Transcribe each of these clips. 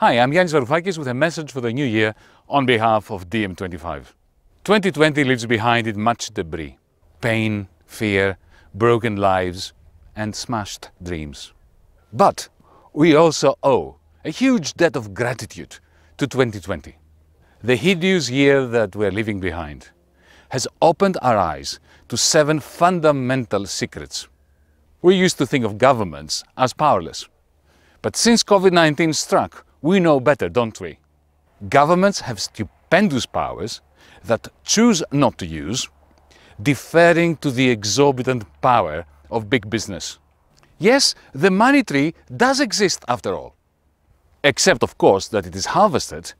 Hi, I'm Yanis Varoufakis with a message for the new year on behalf of DiEM25. 2020 leaves behind it much debris, pain, fear, broken lives and smashed dreams. But we also owe a huge debt of gratitude to 2020. The hideous year that we're leaving behind has opened our eyes to seven fundamental secrets. We used to think of governments as powerless. But since COVID-19 struck, we know better, don't we? Governments have stupendous powers that choose not to use, deferring to the exorbitant power of big business. Yes, the money tree does exist after all, except of course that it is harvested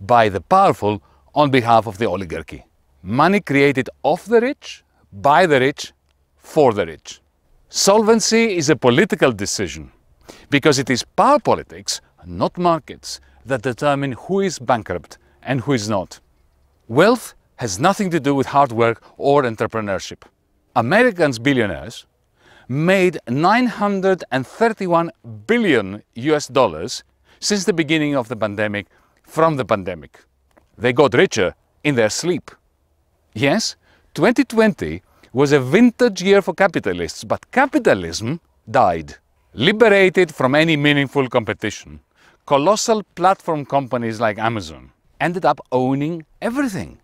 by the powerful on behalf of the oligarchy. Money created off the rich, by the rich, for the rich. Solvency is a political decision because it is power politics, not markets, that determine who is bankrupt and who is not. Wealth has nothing to do with hard work or entrepreneurship. Americans billionaires made 931 billion US dollars since the beginning of the pandemic from the pandemic. They got richer in their sleep. Yes, 2020 was a vintage year for capitalists, but capitalism died. Liberated from any meaningful competition, colossal platform companies like Amazon ended up owning everything.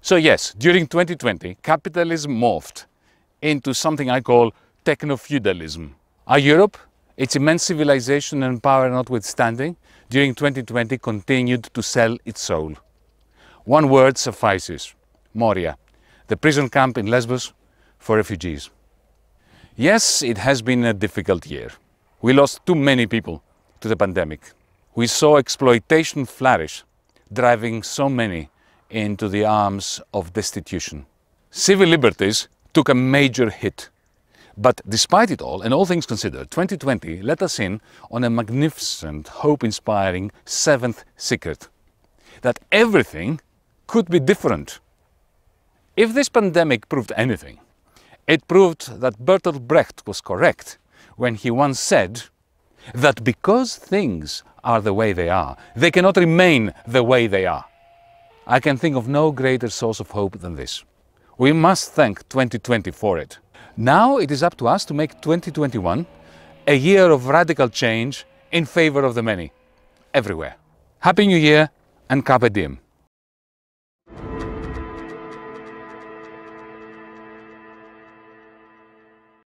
So yes, during 2020, capitalism morphed into something I call techno-feudalism. Our Europe, its immense civilization and power notwithstanding, during 2020 continued to sell its soul. One word suffices, Moria, the prison camp in Lesbos for refugees. Yes, it has been a difficult year. We lost too many people to the pandemic. We saw exploitation flourish, driving so many into the arms of destitution. Civil liberties took a major hit. But despite it all, and all things considered, 2020 let us in on a magnificent, hope-inspiring seventh secret. That everything could be different. If this pandemic proved anything, it proved that Bertolt Brecht was correct when he once said that because things are the way they are, they cannot remain the way they are. I can think of no greater source of hope than this. We must thank 2020 for it. Now it is up to us to make 2021 a year of radical change in favor of the many, everywhere. Happy New Year and Carpe Diem.